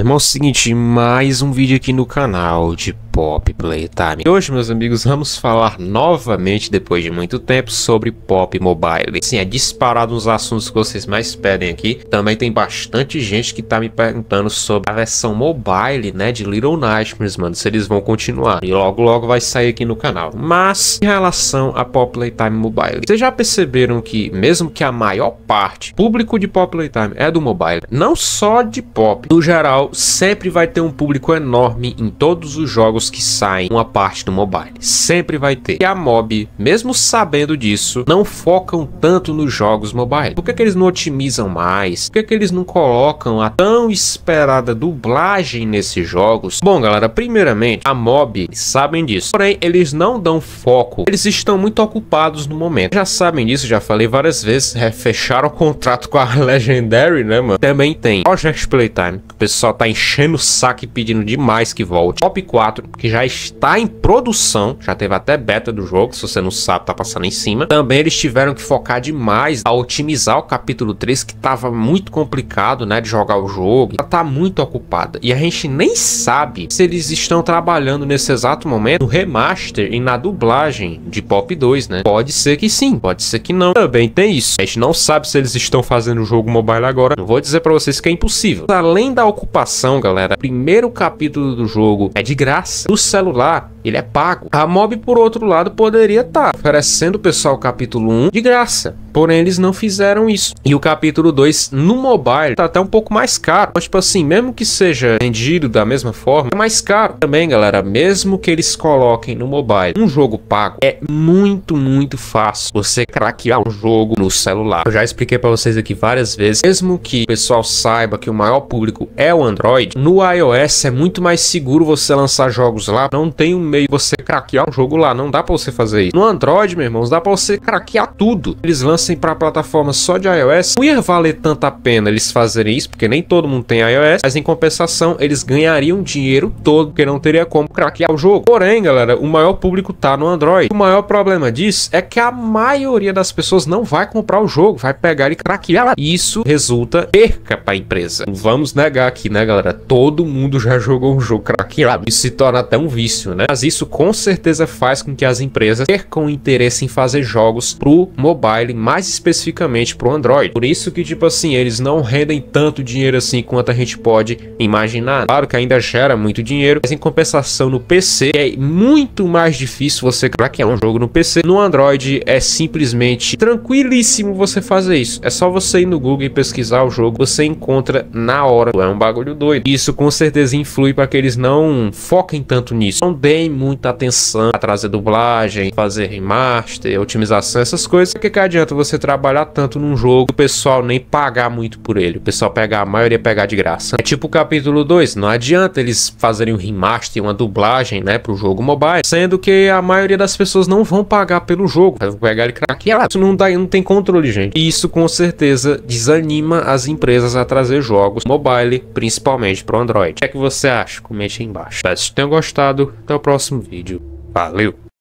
Irmão, é o seguinte, mais um vídeo aqui no canal de Pop Playtime. E hoje, meus amigos, vamos falar novamente, depois de muito tempo, sobre Pop Mobile. Sim, é disparado uns assuntos que vocês mais pedem aqui. Também tem bastante gente que tá me perguntando sobre a versão mobile, né, de Little Nightmares, mano, se eles vão continuar. E logo, logo vai sair aqui no canal. Mas, em relação a Pop Playtime Mobile, vocês já perceberam que, mesmo que a maior parte, público de Pop Playtime é do mobile, não só de Pop, no geral, sempre vai ter um público enorme em todos os jogos jogos que saem uma parte do mobile. Sempre vai ter. E a Mob, mesmo sabendo disso, não focam tanto nos jogos mobile. Por que, que eles não otimizam mais? Por que, que eles não colocam a tão esperada dublagem nesses jogos? Bom, galera, primeiramente, a Mob sabem disso. Porém, eles não dão foco. Eles estão muito ocupados no momento. Já sabem disso, já falei várias vezes. É, fecharam o contrato com a Legendary, né, mano? Também tem Project Playtime. O pessoal tá enchendo o saco e pedindo demais que volte. Top 4 que já está em produção, já teve até beta do jogo, se você não sabe, tá passando em cima. Também eles tiveram que focar demais a otimizar o capítulo 3, que estava muito complicado, né, de jogar o jogo. Ela tá muito ocupada e a gente nem sabe se eles estão trabalhando nesse exato momento no remaster e na dublagem de Pop 2, né? Pode ser que sim, pode ser que não. Também tem isso. A gente não sabe se eles estão fazendo o jogo mobile agora. Não vou dizer para vocês que é impossível. Além da ocupação, galera, primeiro capítulo do jogo é de graça do celular ele é pago. A Mob, por outro lado, poderia estar tá oferecendo o pessoal o capítulo 1 de graça. Porém, eles não fizeram isso. E o capítulo 2 no mobile tá até um pouco mais caro. Mas, tipo assim, mesmo que seja vendido da mesma forma, é mais caro. Também, galera, mesmo que eles coloquem no mobile um jogo pago, é muito, muito fácil você craquear um jogo no celular. Eu já expliquei para vocês aqui várias vezes. Mesmo que o pessoal saiba que o maior público é o Android, no iOS é muito mais seguro você lançar jogos lá. Não tem um meio você craquear um jogo lá, não dá para você fazer isso. No Android, meu irmão, dá para você craquear tudo. Eles lancem para plataforma só de iOS. Não ia valer tanta pena eles fazerem isso, porque nem todo mundo tem iOS, mas em compensação, eles ganhariam dinheiro todo, porque não teria como craquear o jogo. Porém, galera, o maior público tá no Android. O maior problema disso é que a maioria das pessoas não vai comprar o jogo, vai pegar e craquear. Isso resulta perca para a empresa. Vamos negar aqui, né, galera? Todo mundo já jogou um jogo craqueado. Isso se torna até um vício, né? Isso com certeza faz com que as empresas percam interesse em fazer jogos pro mobile, mais especificamente pro Android. Por isso que, tipo assim, eles não rendem tanto dinheiro assim quanto a gente pode imaginar. Claro que ainda gera muito dinheiro, mas em compensação no PC é muito mais difícil você craquear um jogo no PC. No Android é simplesmente tranquilíssimo você fazer isso. É só você ir no Google e pesquisar o jogo, você encontra na hora. É um bagulho doido. Isso com certeza influi para que eles não foquem tanto nisso. Não deem muita atenção a trazer dublagem, fazer remaster, otimização, essas coisas. O que, adianta você trabalhar tanto num jogo o pessoal nem pagar muito por ele? O pessoal pegar, a maioria pegar de graça. É tipo o capítulo 2, não adianta eles fazerem um remaster, uma dublagem, né, pro jogo mobile, sendo que a maioria das pessoas não vão pagar pelo jogo, vai pegar ele craquear. Isso não, dá, não tem controle, gente. E isso com certeza desanima as empresas a trazer jogos mobile, principalmente pro Android. O que é que você acha? Comente aí embaixo. Espero que tenham gostado. Até o próximo próximo vídeo. Valeu!